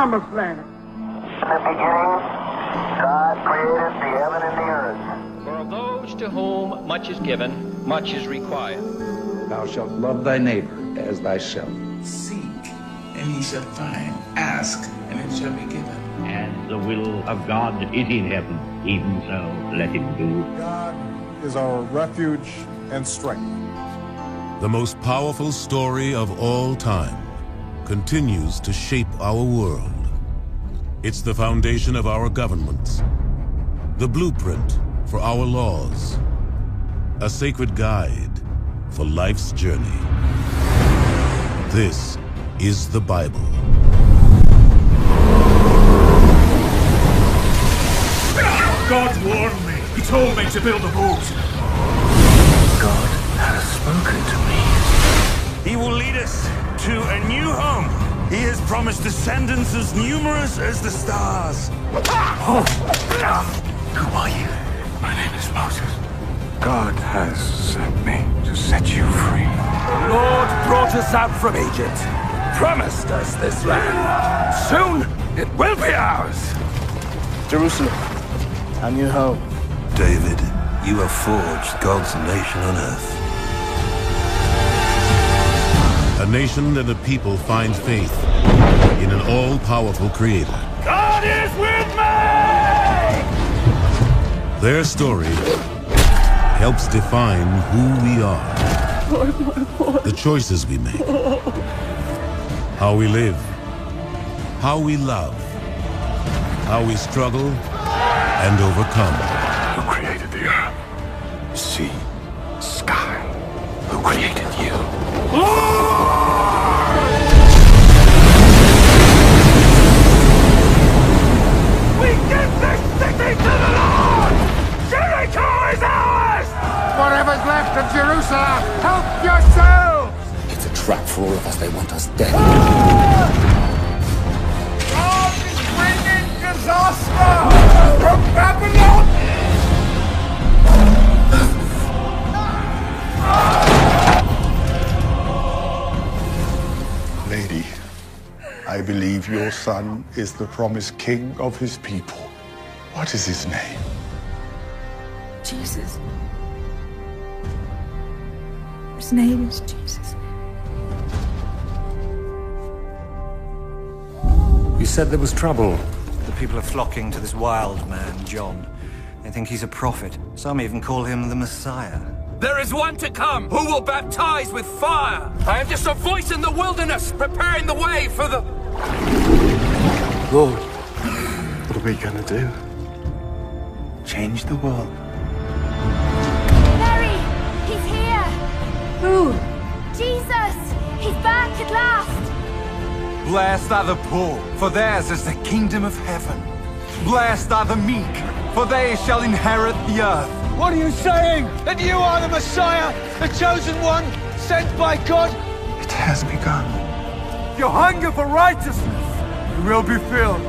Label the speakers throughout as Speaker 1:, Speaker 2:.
Speaker 1: promised land.
Speaker 2: In the beginning, God created the heaven and the earth.
Speaker 3: For those to whom much is given, much is required.
Speaker 4: Thou shalt love thy neighbor as thyself.
Speaker 5: Seek, and ye shall find. Ask, and it shall be given.
Speaker 6: As the will of God is in heaven, even so let him do.
Speaker 7: God is our refuge and strength.
Speaker 8: The most powerful story of all time continues to shape our world. It's the foundation of our governments, the blueprint for our laws, a sacred guide for life's journey. This is the Bible.
Speaker 9: God warned me. He told me to build a boat.
Speaker 10: God has spoken to me.
Speaker 11: He will lead us to a new home. He has promised descendants as numerous as the stars.
Speaker 10: Oh. Who are you?
Speaker 12: My name is Moses. God has sent me to set you free.
Speaker 13: The Lord brought us out from Egypt, promised us this land. Soon, it will be ours.
Speaker 14: Jerusalem, our new home.
Speaker 15: David, you have forged God's nation on earth.
Speaker 8: A nation and a people find faith in an all-powerful creator.
Speaker 9: God is with me!
Speaker 8: Their story helps define who we are.
Speaker 16: Lord, Lord, Lord.
Speaker 8: The choices we make. How we live. How we love. How we struggle and overcome.
Speaker 12: Who created the earth? Sea, sky. Who created you?
Speaker 9: We
Speaker 1: of Jerusalem, help yourselves!
Speaker 17: It's a trap for all of us. They want us dead. Ah!
Speaker 1: God is bringing disaster from Babylon!
Speaker 7: Lady, I believe your son is the promised king of his people. What is his name?
Speaker 16: Jesus. His name is Jesus.
Speaker 18: You said there was trouble. The people are flocking to this wild man, John. They think he's a prophet. Some even call him the Messiah.
Speaker 13: There is one to come who will baptize with fire. I am just a voice in the wilderness, preparing the way for the.
Speaker 12: Lord, what are we gonna do? Change the world.
Speaker 16: Who?
Speaker 19: Jesus! He's back at last!
Speaker 20: Blessed are the poor, for theirs is the kingdom of heaven. Blessed are the meek, for they shall inherit the earth.
Speaker 2: What are you saying? That you are the Messiah, the chosen one, sent by God?
Speaker 12: It has begun.
Speaker 20: Your hunger for righteousness will be filled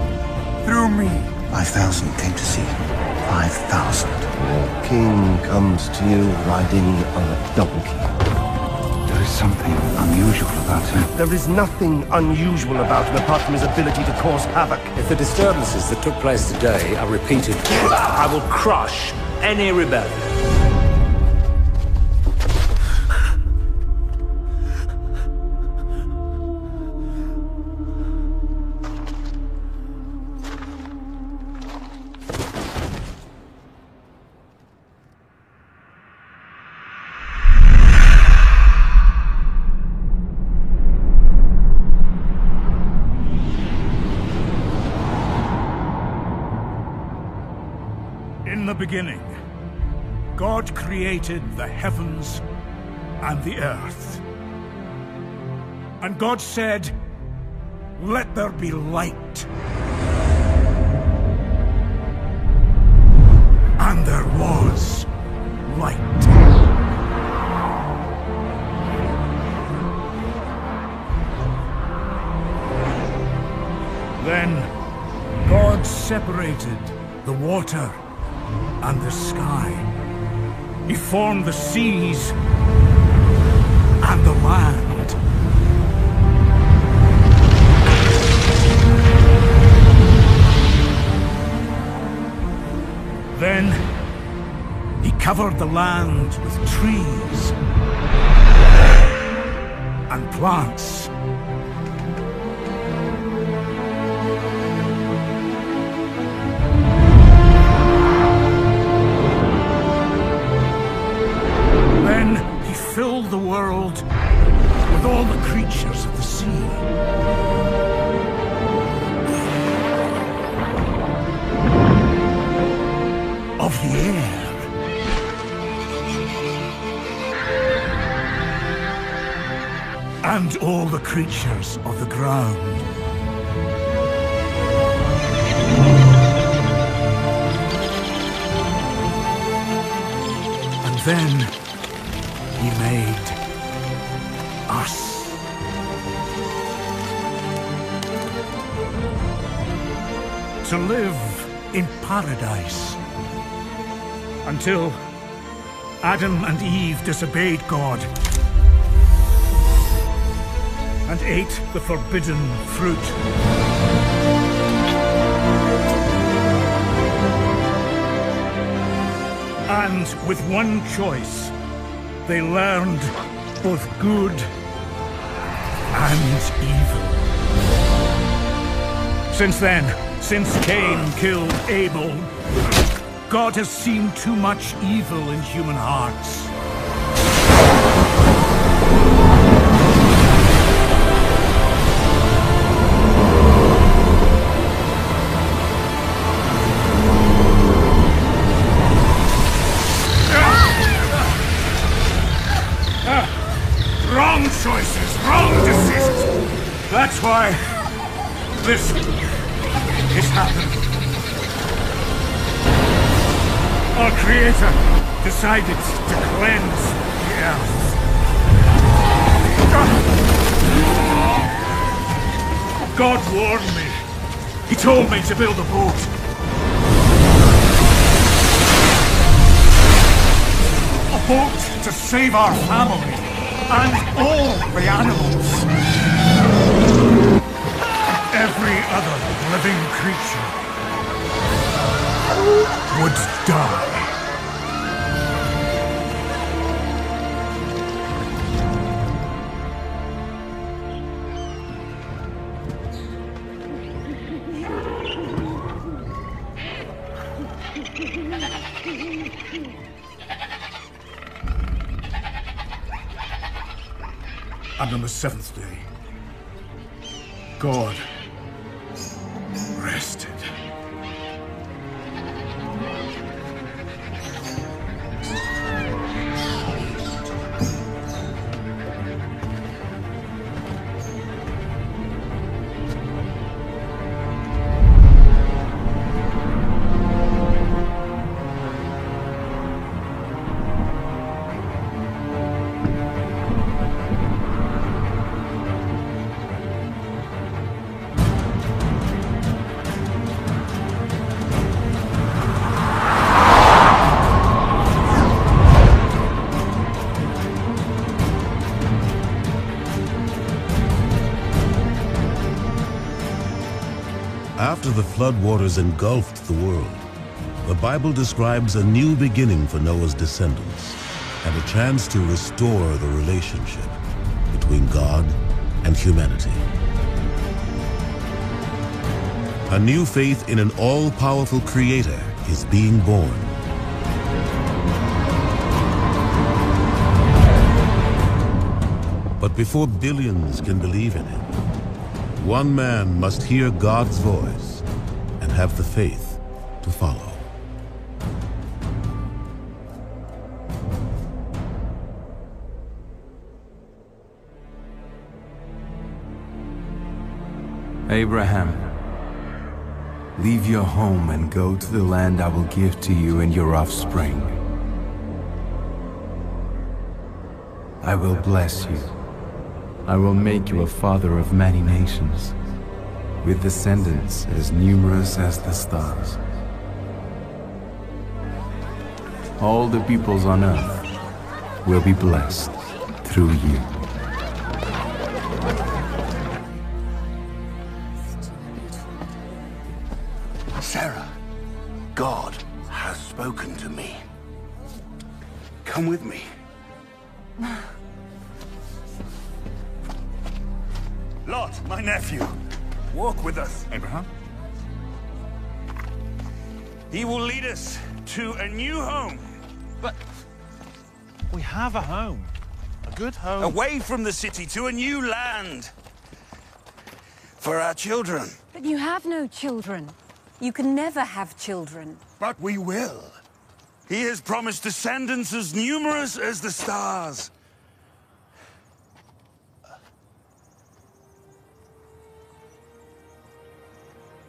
Speaker 20: through me.
Speaker 15: Five thousand came to see him. Five thousand.
Speaker 21: The king comes to you riding on a donkey.
Speaker 12: There is something unusual about him.
Speaker 22: There is nothing unusual about him apart from his ability to cause havoc.
Speaker 23: If the disturbances that took place today are repeated,
Speaker 24: I will crush any rebellion.
Speaker 9: Created the heavens and the earth. And God said, Let there be light. And there was light. Then God separated the water and the sky. He formed the seas and the land. Then, he covered the land with trees and plants. The world with all the creatures of the sea. Of the air. And all the creatures of the ground. And then To live in paradise. Until Adam and Eve disobeyed God and ate the forbidden fruit. And with one choice, they learned both good and evil. Since then, since Cain killed Abel, God has seen too much evil in human hearts. Wrong choices, wrong decisions. That's why this Our Creator decided to cleanse the earth. God warned me. He told me to build a boat. A boat to save our family and all the animals. Every other living creature would die.
Speaker 8: Floodwaters engulfed the world, the Bible describes a new beginning for Noah's descendants and a chance to restore the relationship between God and humanity. A new faith in an all-powerful creator is being born. But before billions can believe in it, one man must hear God's voice and have the faith to follow.
Speaker 25: Abraham, leave your home and go to the land I will give to you and your offspring. I will bless you. I will make you a father of many nations, with descendants as numerous as the stars. All the peoples on earth will be blessed through you.
Speaker 11: Home. Away from the city to a new land. For our children.
Speaker 26: But you have no children. You can never have children.
Speaker 11: But we will. He has promised descendants as numerous as the stars.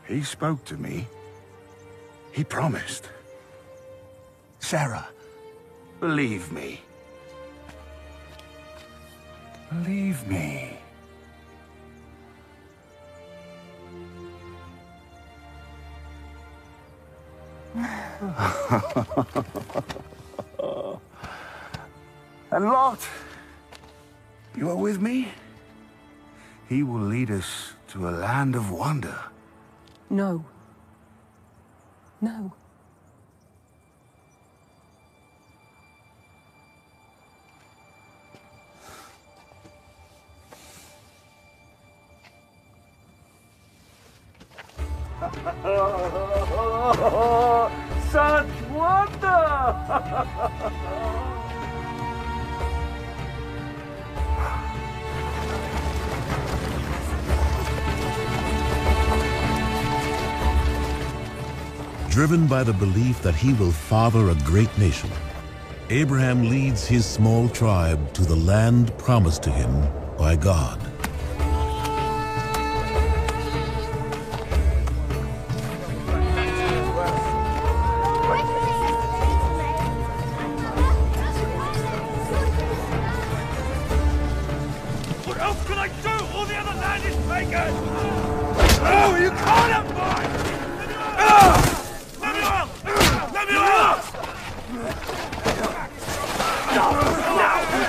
Speaker 10: He spoke to me. He promised. Sarah, believe me. Believe me. and Lot, you are with me? He will lead us to a land of wonder.
Speaker 26: No. No.
Speaker 2: Such wonder!
Speaker 8: Driven by the belief that he will father a great nation, Abraham leads his small tribe to the land promised to him by God.
Speaker 11: Else can I do? All the other land is taken! Oh, you can't have mine! Let me out! Let me out!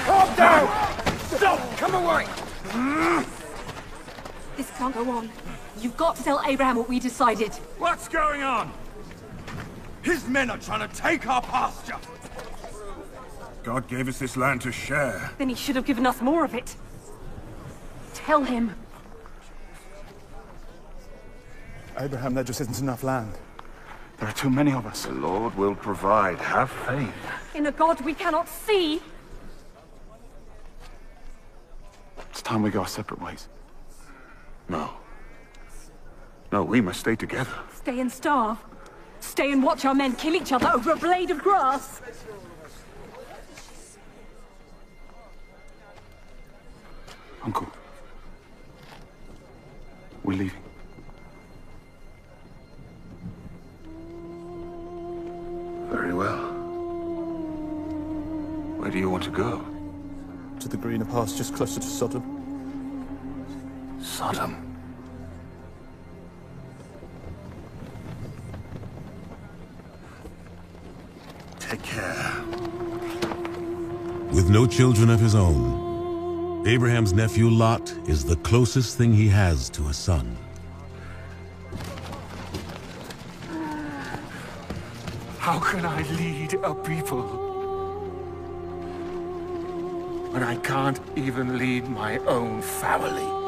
Speaker 2: Calm down! Stop! Come away!
Speaker 16: This can't go on. You've got to tell Abraham what we decided.
Speaker 11: What's going on? His men are trying to take our pasture!
Speaker 10: God gave us this land to share.
Speaker 16: Then he should have given us more of it. Tell him.
Speaker 27: Abraham, there just isn't enough land.
Speaker 10: There are too many of us. The Lord will provide. Have faith.
Speaker 16: In a God we cannot see.
Speaker 10: It's time we go our separate ways. No. No, we must stay together.
Speaker 16: Stay and starve. Stay and watch our men kill each other over a blade of grass.
Speaker 10: Uncle. We're leaving. Very well. Where do you want to go?
Speaker 27: To the greener pastures closer to Sodom.
Speaker 10: Sodom. Take care.
Speaker 8: With no children of his own, Abraham's nephew Lot is the closest thing he has to a son.
Speaker 10: How can I lead a people when I can't even lead my own family?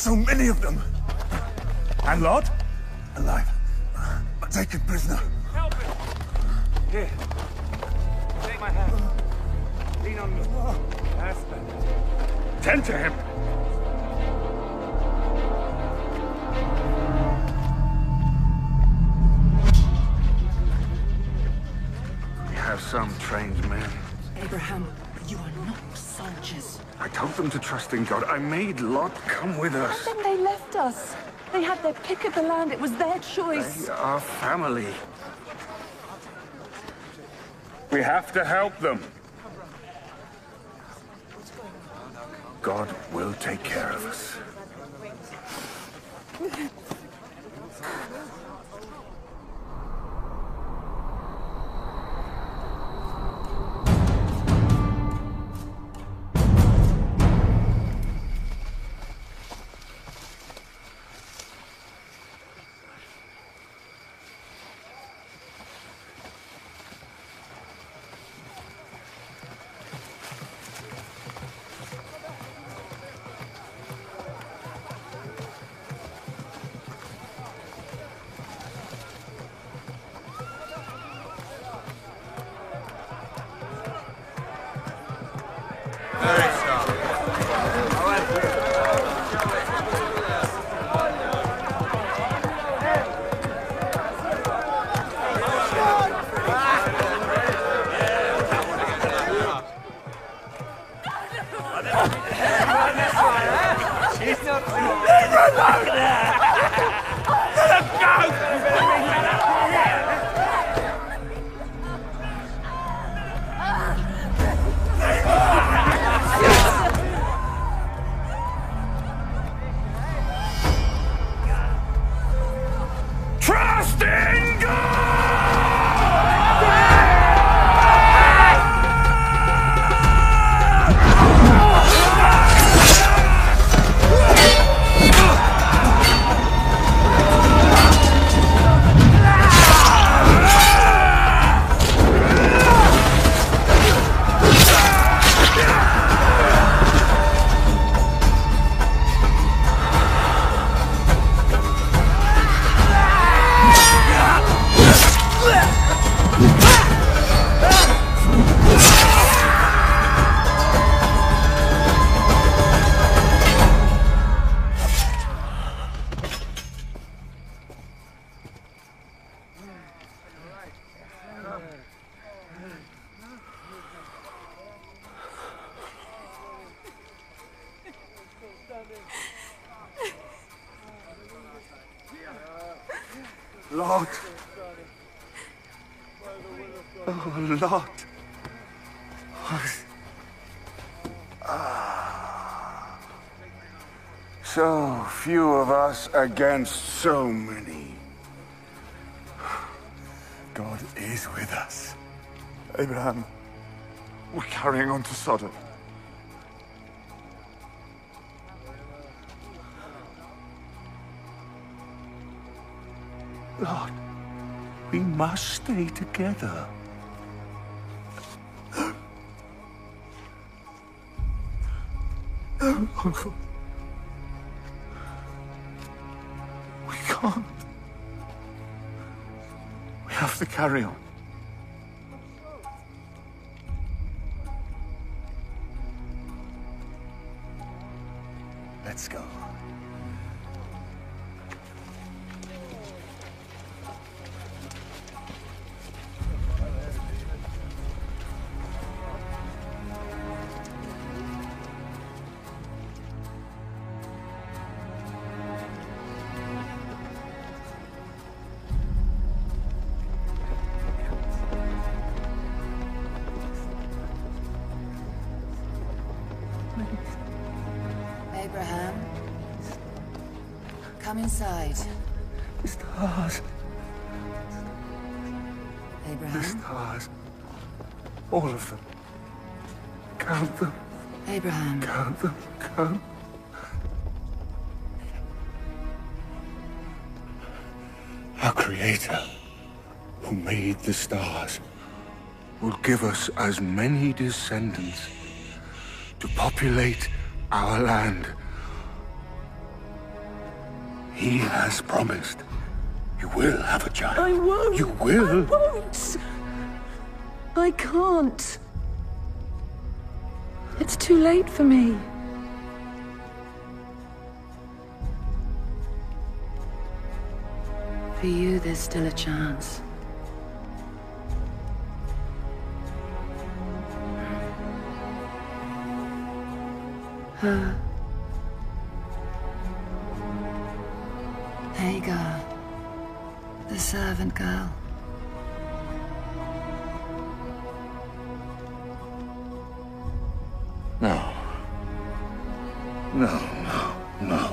Speaker 11: So many of them. And Lot? Alive. But taken prisoner. Help him! Here. Take my hand. Lean on me. Oh. That's better. Tend to him.
Speaker 10: Them to trust in God. I made Lot come with us.
Speaker 28: And then they left us. They had their pick of the land. It was their choice.
Speaker 10: They are family. We have to help them. God will take care of us. Against so many. God is with us.
Speaker 29: Abraham, we're carrying on to Sodom.
Speaker 10: Lot, we must stay together.
Speaker 29: Uncle. We. We have to carry on.
Speaker 10: Give us as many descendants to populate our land. He has promised you will have a child.
Speaker 28: I won't.
Speaker 10: You will.
Speaker 28: I won't. I can't. It's too late for me.
Speaker 30: for you there's still a chance. Hmm.
Speaker 29: Her. Hagar. The servant girl.
Speaker 10: No, no, no. No.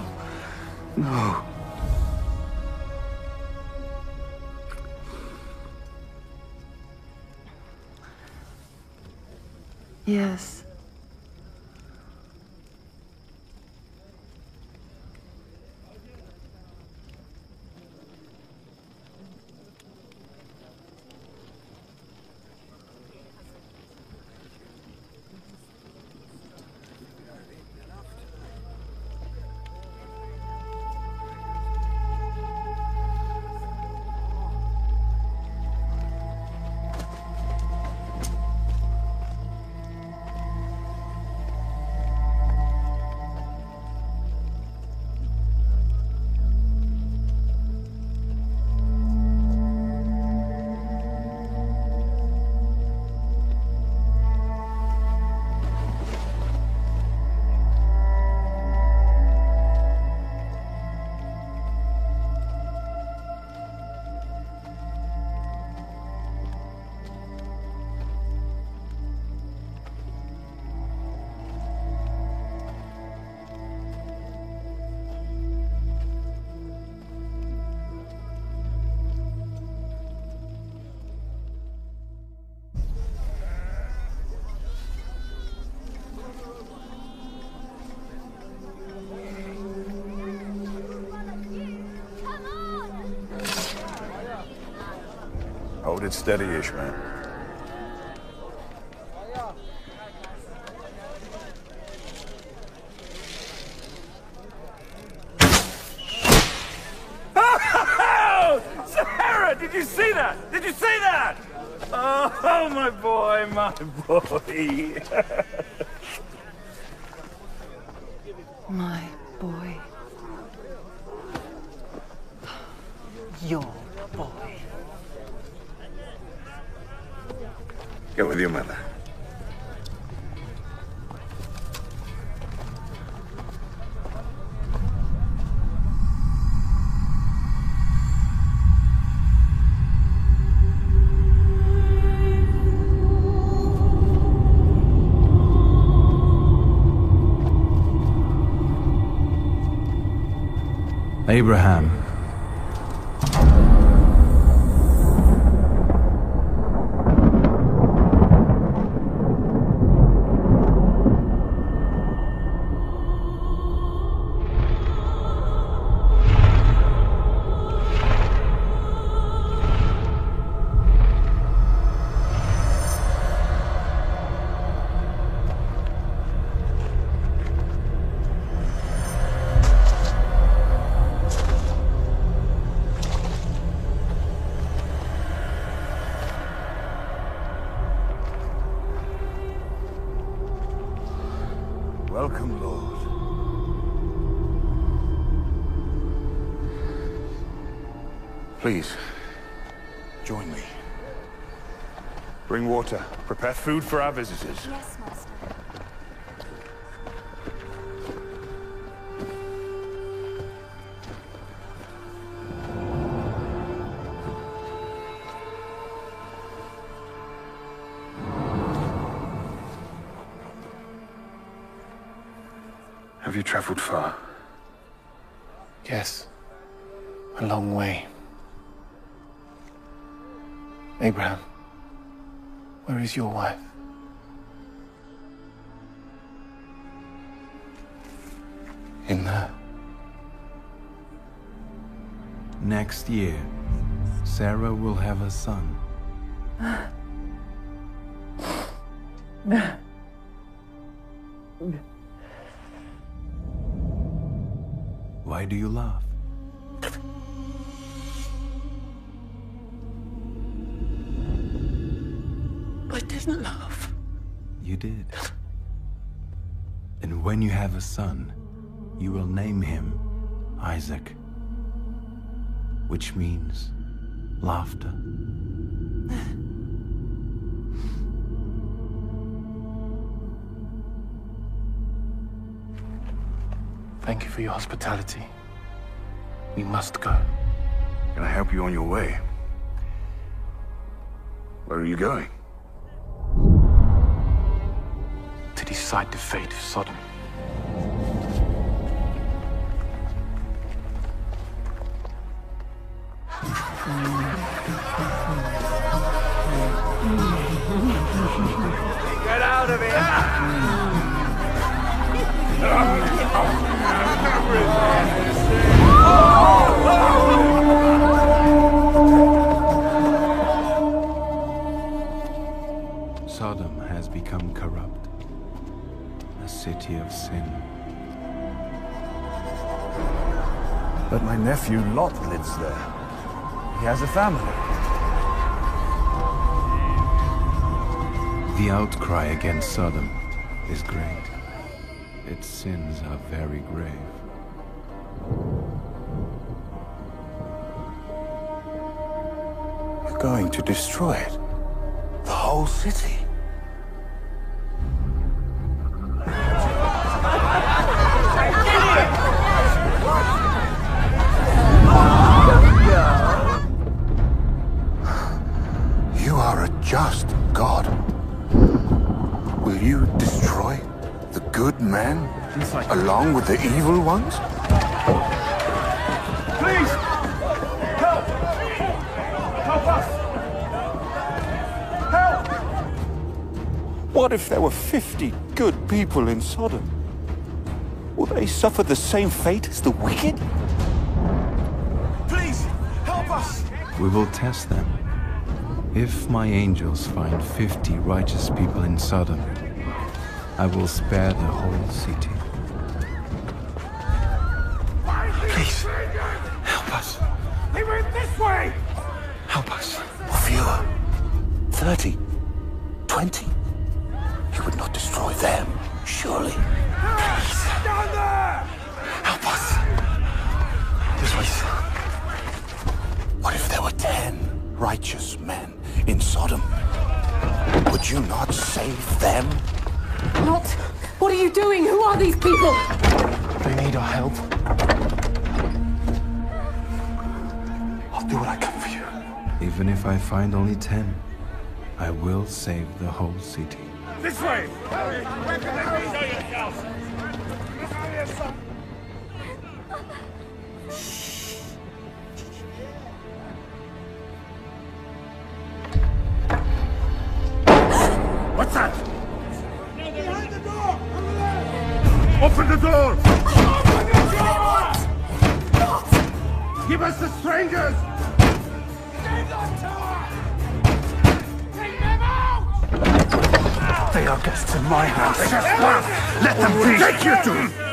Speaker 19: It steady, Ishmael.
Speaker 11: Sarah, did you see that? Did you see that? Oh, my boy, my boy.
Speaker 25: Abraham.
Speaker 10: Please, join me.
Speaker 19: Bring water. Prepare food for our visitors.
Speaker 12: Yes,
Speaker 31: a
Speaker 25: son. Why do you laugh?
Speaker 31: I didn't laugh.
Speaker 25: You did. And when you have a son, you will name him Isaac, which means laughter.
Speaker 31: Thank you for your hospitality. We must go.
Speaker 10: Can I help you on your way? Where are you going?
Speaker 31: To decide the fate of Sodom.
Speaker 10: Family.
Speaker 25: The outcry against Sodom is great. Its sins are very grave.
Speaker 10: You're going to destroy it. The whole city. Along with the evil ones?
Speaker 11: Please! Help! Help us! Help!
Speaker 10: What if there were 50 good people in Sodom? Will they suffer the same fate as the wicked?
Speaker 11: Please! Help us!
Speaker 25: We will test them. If my angels find 50 righteous people in Sodom, I will spare the whole city.
Speaker 10: Help. I'll do what I can for you.
Speaker 25: Even if I find only 10, I will save the whole city.
Speaker 11: This way! Hurry! Where can they be? Show yourself!
Speaker 9: Strangers!
Speaker 10: They are guests in my house. Let them be.
Speaker 9: Take you to!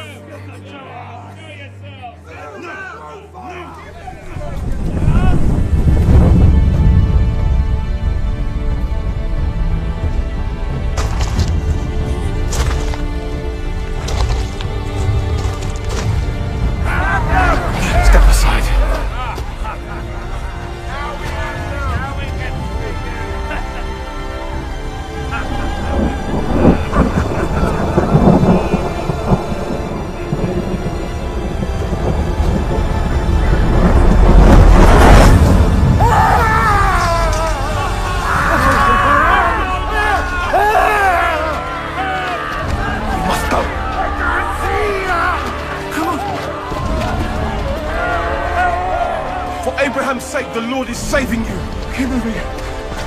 Speaker 22: For Abraham's sake, the Lord is saving you. Keep moving.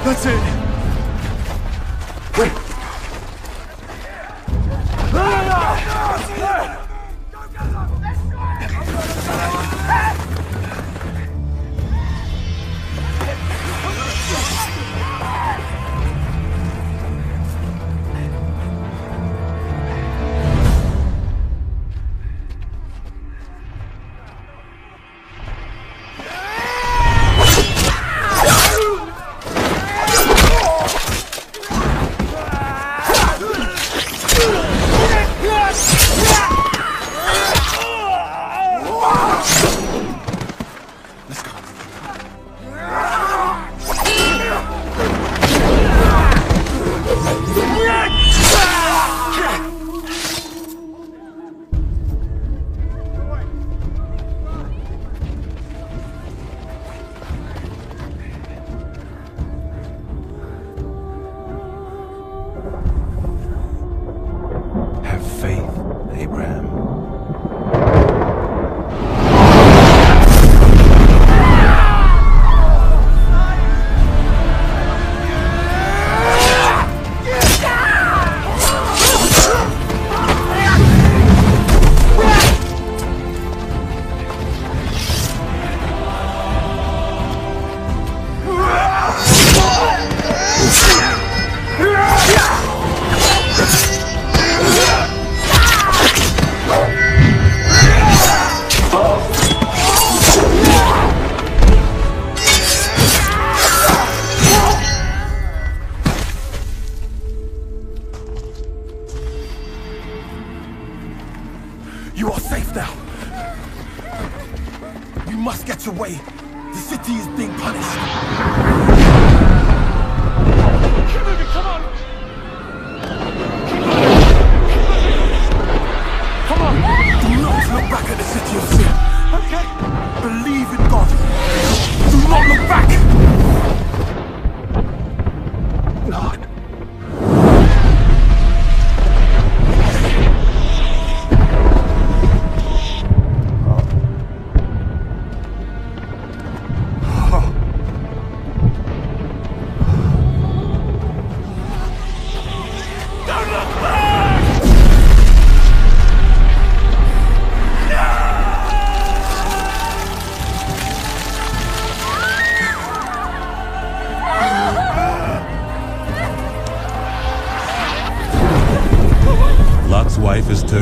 Speaker 22: That's it. Wait.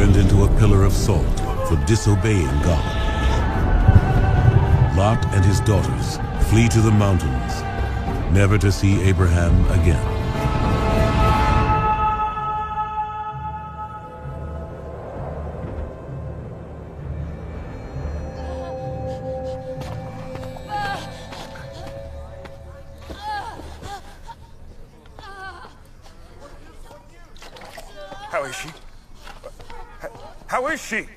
Speaker 8: Turned into a pillar of salt for disobeying God. Lot and his daughters flee to the mountains, never to see Abraham again.
Speaker 29: How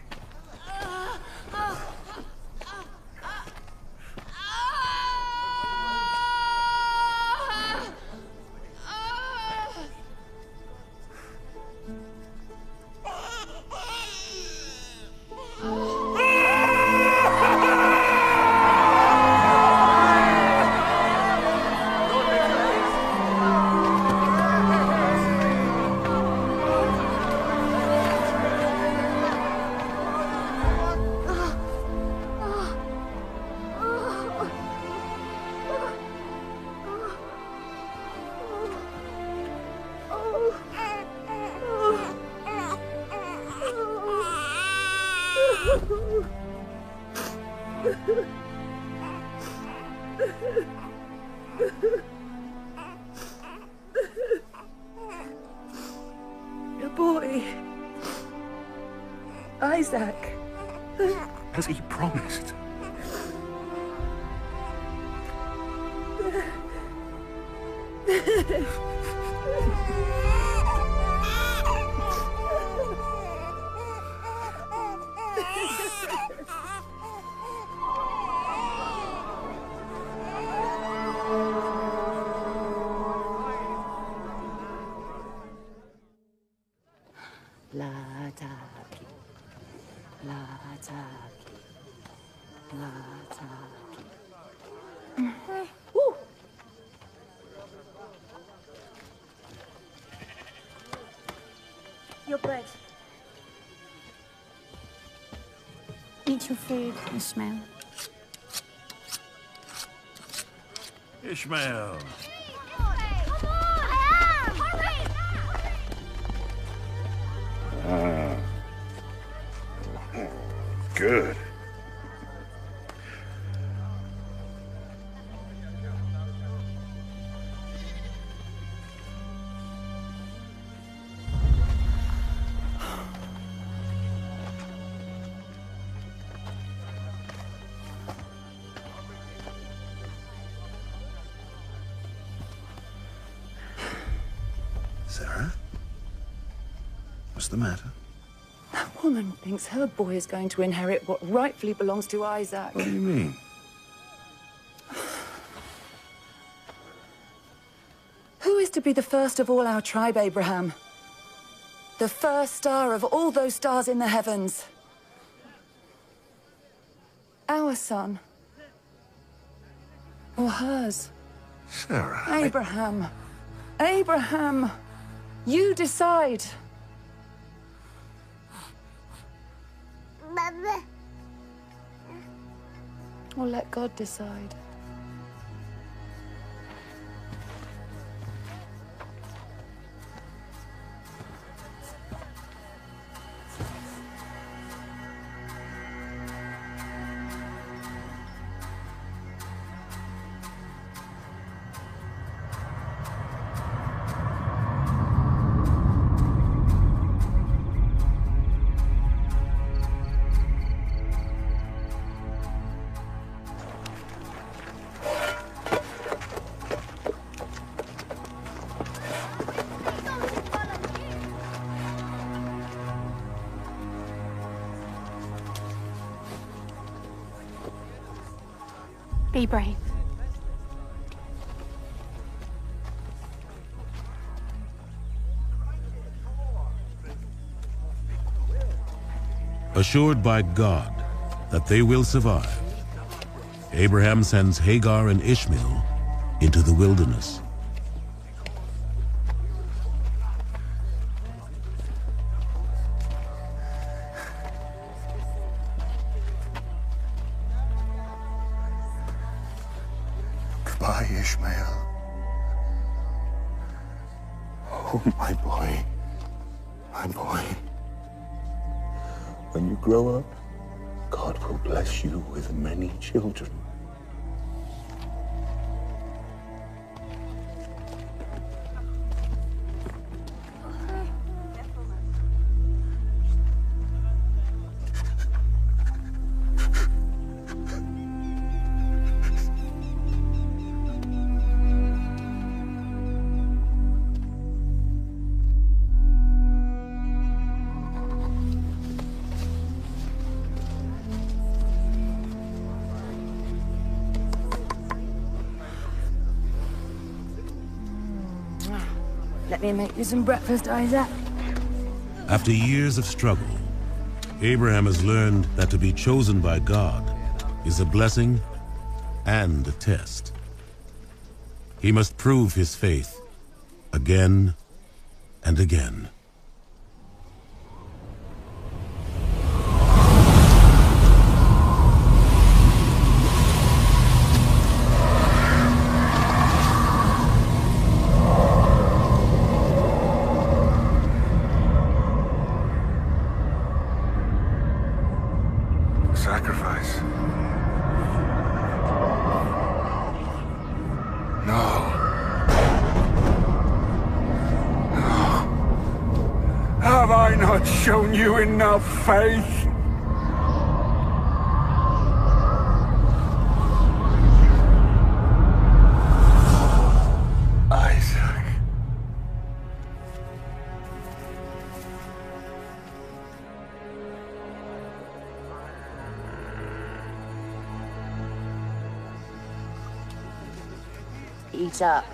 Speaker 28: your
Speaker 32: food, Ishmael.
Speaker 11: Ishmael.
Speaker 21: What's the matter?
Speaker 28: That woman thinks her boy is going to inherit what rightfully belongs to Isaac.
Speaker 21: What do you mean?
Speaker 28: Who is to be the first of all our tribe, Abraham? The first star of all those stars in the heavens. Our son. Or hers.
Speaker 21: Sarah.
Speaker 28: Abraham. Abraham. You decide. Or let God decide.
Speaker 8: Assured by God that they will survive, Abraham sends Hagar and Ishmael into the wilderness.
Speaker 10: Goodbye, Ishmael. Oh, my boy. My boy. When you grow up, God will bless you with many children.
Speaker 29: Make you some breakfast, Isaac.
Speaker 8: After years of struggle, Abraham has learned that to be chosen by God is a blessing and a test. He must prove his faith again and again.
Speaker 11: Sacrifice. No. No. Have I not shown you enough faith? Isaac.
Speaker 29: Eat up.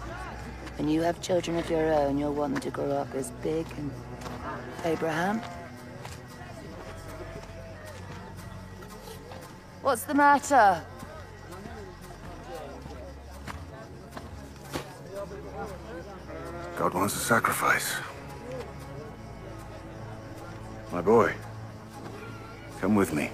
Speaker 29: When you have children of your own, you'll want them to grow up as big and... Abraham? What's the matter?
Speaker 11: God wants a sacrifice. My boy, come with me.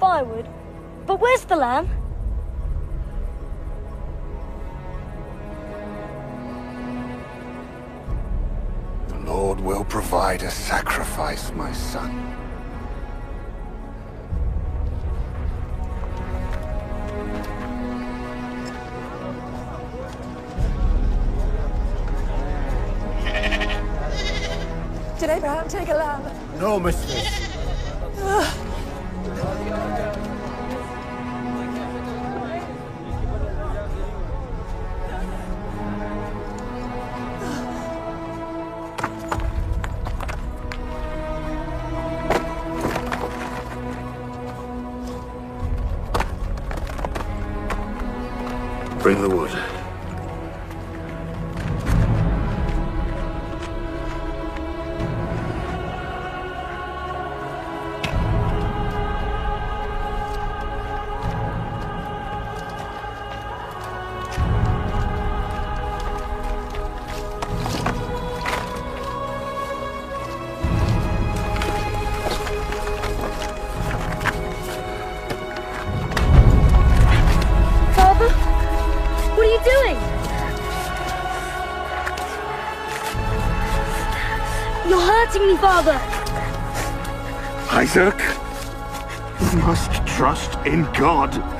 Speaker 19: Firewood, but where's the lamb?
Speaker 10: The Lord will provide a sacrifice, my son.
Speaker 29: Did Abraham take a lamb?
Speaker 33: No, mistress.
Speaker 19: Bring the wood.
Speaker 2: In God.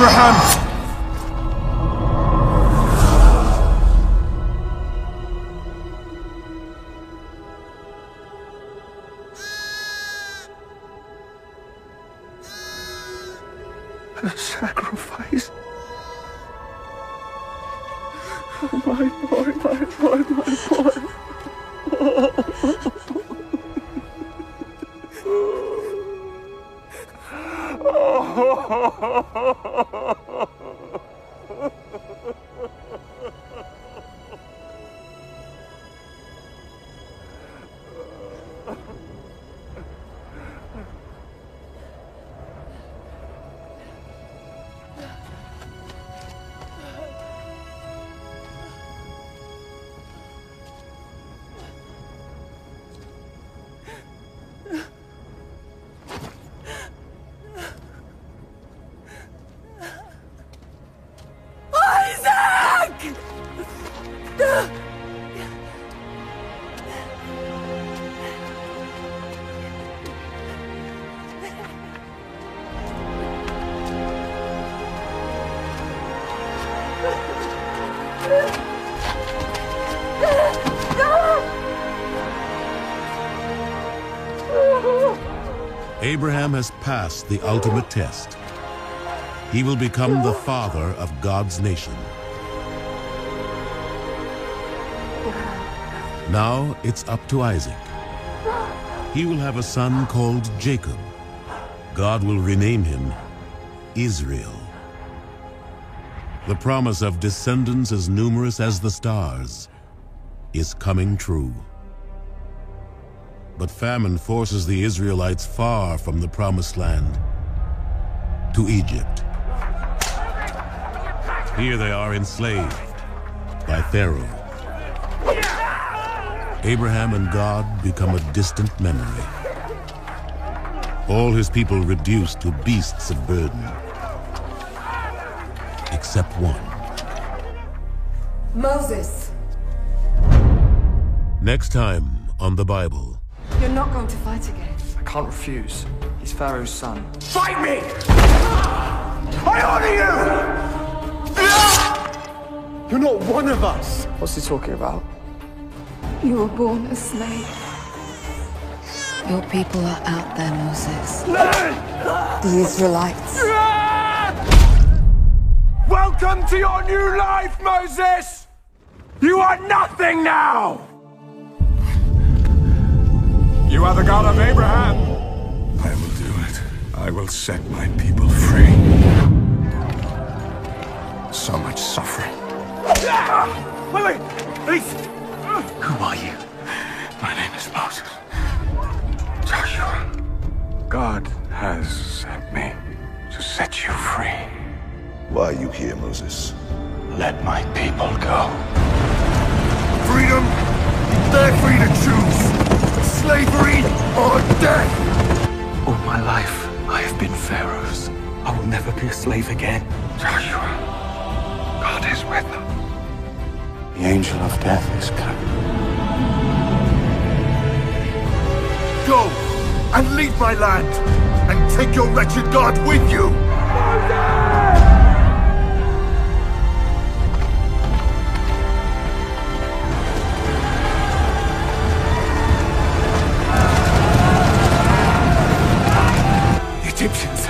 Speaker 2: Abraham!
Speaker 8: Abraham has passed the ultimate test. He will become the father of God's nation. Now it's up to Isaac. He will have a son called Jacob. God will rename him Israel. The promise of descendants as numerous as the stars is coming true. But famine forces the Israelites far from the promised land to Egypt. Here they are enslaved by Pharaoh. Abraham and God become a distant memory. All his people reduced to beasts of burden. Except one.
Speaker 28: Moses!
Speaker 8: Next time on the Bible.
Speaker 28: You're not going to fight again.
Speaker 18: I can't refuse. He's Pharaoh's son.
Speaker 2: Fight me! I honor you!
Speaker 18: You're not one of us! What's he talking about?
Speaker 28: You were born a slave. Your people are out there, Moses. The Israelites.
Speaker 2: Welcome to your new life, Moses! You are nothing now! You are the God of Abraham.
Speaker 12: I will do it. I will set my people free. So much suffering. Ah!
Speaker 2: Wait, wait, please.
Speaker 12: Who are you? My name is Moses. Joshua. God has sent me to
Speaker 10: Why are you here, Moses?
Speaker 12: Let my people go.
Speaker 10: Freedom? They're free to choose. Slavery or death.
Speaker 31: All my life, I have been Pharaoh's. I will never be a slave again.
Speaker 12: Joshua, God is with them. The angel of death is coming.
Speaker 10: Go and leave my land and take your wretched God with you.
Speaker 11: Moses! Egyptians.